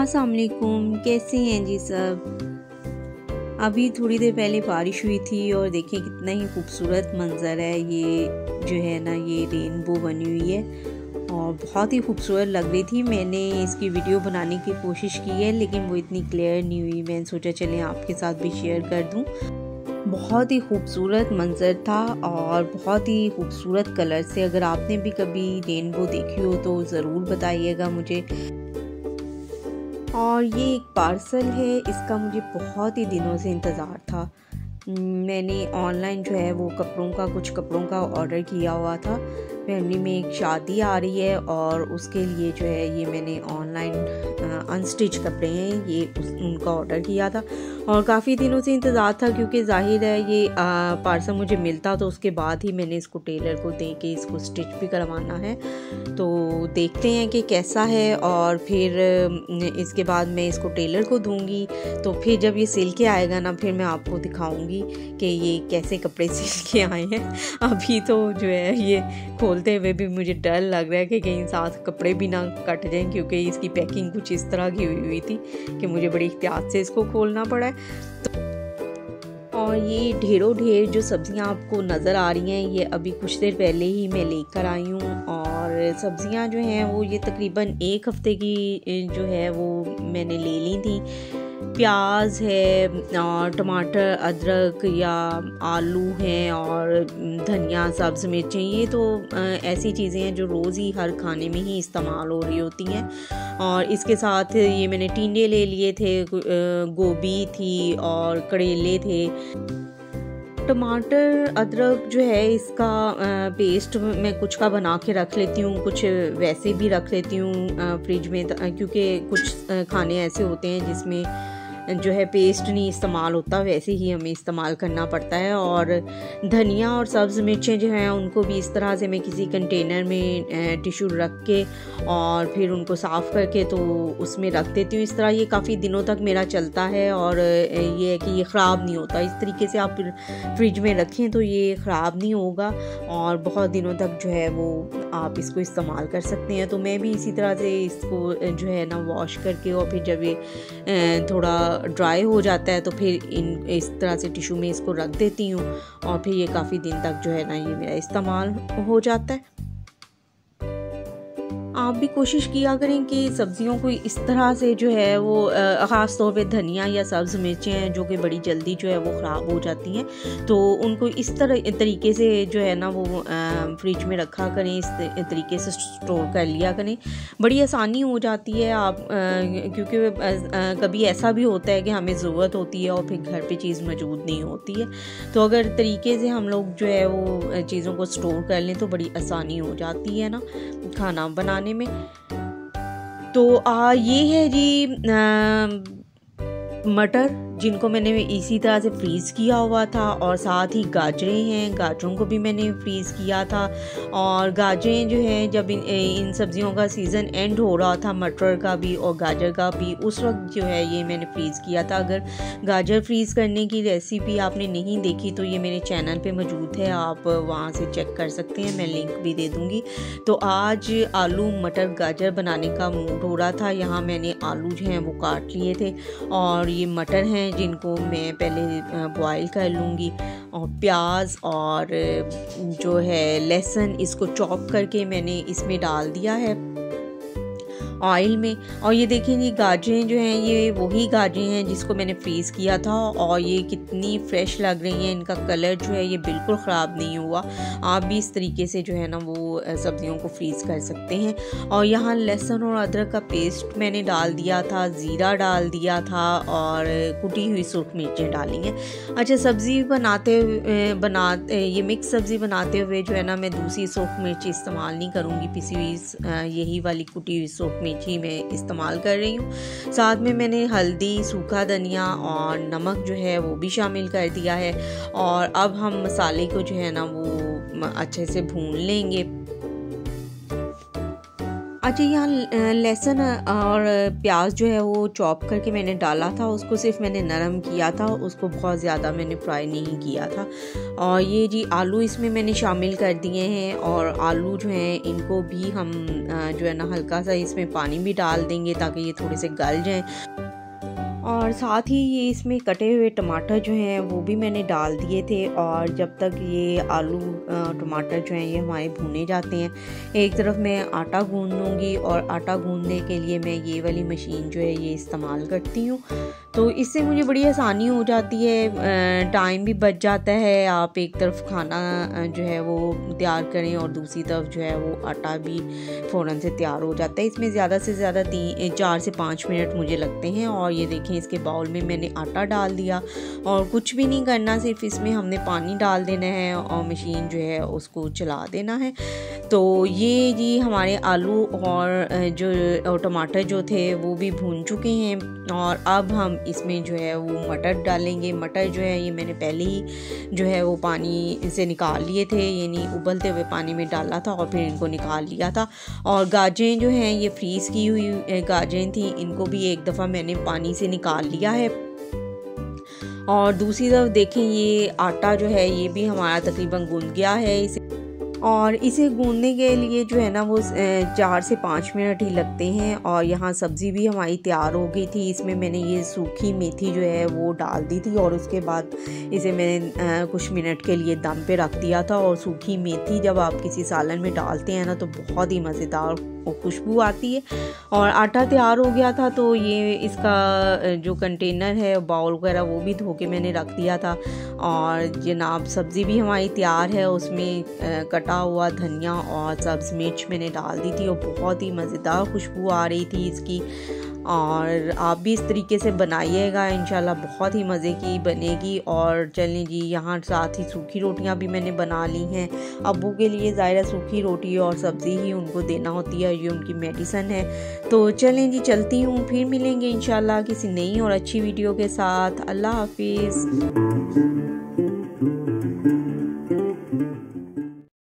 असलकुम कैसे हैं जी सब? अभी थोड़ी देर पहले बारिश हुई थी और देखिए कितना ही खूबसूरत मंज़र है। ये जो है ना, ये रेनबो बनी हुई है। और बहुत ही खूबसूरत लग रही थी। मैंने इसकी वीडियो बनाने की कोशिश की है, लेकिन वो इतनी क्लियर नहीं हुई। मैंने सोचा, चलें आपके साथ भी शेयर कर दूँ। बहुत ही खूबसूरत मंज़र था और बहुत ही खूबसूरत कलर से। अगर आपने भी कभी रेनबो देखी हो तो ज़रूर बताइएगा मुझे। और ये एक पार्सल है, इसका मुझे बहुत ही दिनों से इंतज़ार था। मैंने ऑनलाइन जो है, वो कपड़ों का, कुछ कपड़ों का ऑर्डर किया हुआ था। फैमिली में एक शादी आ रही है और उसके लिए जो है ये मैंने ऑनलाइन अनस्टिच कपड़े हैं ये उस, उनका ऑर्डर किया था। और काफ़ी दिनों से इंतज़ार था क्योंकि ज़ाहिर है ये पार्सल मुझे मिलता तो उसके बाद ही मैंने इसको टेलर को दे के इसको स्टिच भी करवाना है। तो देखते हैं कि कैसा है और फिर इसके बाद मैं इसको टेलर को दूँगी। तो फिर जब ये सिल के आएगा ना फिर मैं आपको दिखाऊँगी कि ये कैसे कपड़े सिल के आए हैं। अभी तो जो है ये खोलते हुए भी मुझे डर लग रहा है कि कहीं साथ कपड़े भी ना कट जाएँ, क्योंकि इसकी पैकिंग कुछ इस तरह की हुई हुई थी कि मुझे बड़ी एहतियात से इसको खोलना पड़ा है। तो और ये ढेरों ढेर जो सब्ज़ियाँ आपको नज़र आ रही हैं, ये अभी कुछ देर पहले ही मैं लेकर आई हूँ। और सब्ज़ियाँ जो हैं, वो ये तकरीबन एक हफ़्ते की, जो है, वो मैंने ले ली थी। प्याज है और टमाटर, अदरक या आलू हैं और धनिया, सब्ज़, मिर्चें, ये तो ऐसी चीज़ें हैं जो रोज़ ही हर खाने में ही इस्तेमाल हो रही होती हैं। और इसके साथ ये मैंने टिंडे ले लिए थे गोभी थी और करेले थे। टमाटर, अदरक जो है, इसका पेस्ट मैं कुछ का बना के रख लेती हूँ, कुछ वैसे भी रख लेती हूँ फ्रिज में क्योंकि कुछ खाने ऐसे होते हैं जिसमें जो है पेस्ट नहीं इस्तेमाल होता, वैसे ही हमें इस्तेमाल करना पड़ता है और धनिया और सब्ज़ मिर्चें जो हैं, उनको भी इस तरह से मैं किसी कंटेनर में टिशू रख के और फिर उनको साफ़ करके तो उसमें रख देती हूँ। इस तरह ये काफ़ी दिनों तक मेरा चलता है और ये है कि ये ख़राब नहीं होता। इस तरीके से आप फ्रिज में रखें तो ये ख़राब नहीं होगा और बहुत दिनों तक जो है वो आप इसको इस्तेमाल कर सकते हैं। तो मैं भी इसी तरह से इसको जो है ना वॉश करके और फिर जब ये थोड़ा ड्राई हो जाता है तो फिर इन, इस तरह से टिशू में इसको रख देती हूँ और फिर ये काफ़ी दिन तक जो है ना ये मेरा इस्तेमाल हो जाता है। आप भी कोशिश किया करें कि सब्ज़ियों को इस तरह से जो है वो ख़ास तौर पे धनिया या सब्ज़ मिर्चें हैं जो कि बड़ी जल्दी जो है वो ख़राब हो जाती हैं। तो उनको इस तरह तरीके से जो है ना वो फ्रिज में रखा करें, इस तरीके से स्टोर कर लिया करें। बड़ी आसानी हो जाती है, आप क्योंकि कभी ऐसा भी होता है कि हमें ज़रूरत होती है और फिर घर पर चीज़ मौजूद नहीं होती है। तो अगर तरीके से हम लोग जो है वो चीज़ों को स्टोर कर लें तो बड़ी आसानी हो जाती है ना, खाना बनाने में। तो आ, ये है जी मटर। जिनको मैंने इसी तरह से फ्रीज़ किया हुआ था और साथ ही गाजरें हैं, गाजरों को भी मैंने फ्रीज़ किया था। और गाजरें जो हैं, जब इन इन सब्जियों का सीज़न एंड हो रहा था, मटर का भी और गाजर का भी, उस वक्त जो है ये मैंने फ्रीज़ किया था। अगर गाजर फ्रीज़ करने की रेसिपी आपने नहीं देखी तो ये मेरे चैनल पर मौजूद है, आप वहाँ से चेक कर सकते हैं, मैं लिंक भी दे दूँगी। तो आज आलू, मटर, गाजर बनाने का मूड हो रहा था। यहाँ मैंने आलू जो हैं, वो काट लिए थे और ये मटर हैं जिनको मैं पहले बॉईल कर लूँगी। और प्याज और जो है लहसुन, इसको चॉप करके मैंने इसमें डाल दिया है। ऑयल में। और ये देखिए, ये गाजरें जो हैं, ये वही गाजरें हैं जिसको मैंने फ्रीज़ किया था। और ये कितनी फ्रेश लग रही हैं, इनका कलर जो है ये बिल्कुल ख़राब नहीं हुआ। आप भी इस तरीके से जो है ना वो सब्ज़ियों को फ्रीज़ कर सकते हैं। और यहाँ लहसुन और अदरक का पेस्ट मैंने डाल दिया था, ज़ीरा डाल दिया था और कुटी हुई सूख मिर्चें डाली हैं। अच्छा सब्ज़ी बनाते बना ये मिक्स सब्ज़ी बनाते हुए जो है ना मैं दूसरी सूख मिर्ची इस्तेमाल नहीं करूँगी, पिसी हुई यही वाली कुटी हुई सुरख मेथी मैं इस्तेमाल कर रही हूँ। साथ में मैंने हल्दी, सूखा धनिया और नमक जो है वो भी शामिल कर दिया है। और अब हम मसाले को जो है ना वो अच्छे से भून लेंगे। अच्छा यहाँ लहसुन और प्याज जो है वो चॉप करके मैंने डाला था, उसको सिर्फ़ मैंने नरम किया था, उसको बहुत ज़्यादा मैंने फ्राई नहीं किया था। और ये जी आलू इसमें मैंने शामिल कर दिए हैं, और आलू जो हैं, इनको भी हम जो है ना, हल्का सा इसमें पानी भी डाल देंगे ताकि ये थोड़े से गल जाएँ। और साथ ही ये इसमें कटे हुए टमाटर जो हैं, वो भी मैंने डाल दिए थे और जब तक ये आलू टमाटर जो हैं, ये हमारे भुने जाते हैं, एक तरफ़ मैं आटा गूंद लूँगी और आटा गूंदने के लिए मैं ये वाली मशीन जो है, ये इस्तेमाल करती हूँ। तो इससे मुझे बड़ी आसानी हो जाती है टाइम भी बच जाता है, आप एक तरफ़ खाना जो है, वो तैयार करें और दूसरी तरफ़ जो है, वो आटा भी फ़ौरन से तैयार हो जाता है। इसमें ज़्यादा से ज़्यादा तीन चार से पाँच मिनट मुझे लगते हैं और ये देखें, इसके बाउल में मैंने आटा डाल दिया। और कुछ भी नहीं करना, सिर्फ़ इसमें हमने पानी डाल देना है और मशीन जो है उसको चला देना है। तो ये जी हमारे आलू और जो टमाटर जो थे, वो भी भून चुके हैं। और अब हम इसमें जो है वो मटर डालेंगे। मटर जो है, ये मैंने पहले ही जो है वो पानी से निकाल लिए थे, यानी उबलते हुए पानी में डाला था और फिर इनको निकाल लिया था। और गाजरें जो हैं, ये फ्रीज़ की हुई गाजरें थी। इनको भी एक दफ़ा मैंने पानी से निकाल लिया है। और दूसरी तरफ़ देखें, ये आटा जो है, ये भी हमारा तकरीबन गूंद गया है। इसे और इसे गूंदने के लिए जो है ना वो चार से पाँच मिनट ही लगते हैं और यहाँ सब्ज़ी भी हमारी तैयार हो गई थी। इसमें मैंने ये सूखी मेथी जो है वो डाल दी थी और उसके बाद इसे मैंने कुछ मिनट के लिए दम पे रख दिया था और सूखी मेथी जब आप किसी सालन में डालते हैं ना तो बहुत ही मज़ेदार खुशबू आती है। और आटा तैयार हो गया था तो ये इसका जो कंटेनर है बाउल वगैरह वो भी धो के मैंने रख दिया था। और जनाब, सब्ज़ी भी हमारी तैयार है, उसमें कटा हुआ धनिया और सब्ज़ मिर्च मैंने डाल दी थी और बहुत ही मज़ेदार खुशबू आ रही थी इसकी। और आप भी इस तरीके से बनाइएगा इन बहुत ही मज़े की बनेगी। और चलें जी यहाँ साथ ही सूखी रोटियाँ भी मैंने बना ली हैं। अबू के लिए ज़ाहिर सूखी रोटी और सब्ज़ी ही उनको देना होती है, ये उनकी मेडिसन है। तो चलें जी चलती हूँ, फिर मिलेंगे इन किसी नई और अच्छी वीडियो के साथ। अल्लाह हाफिज़।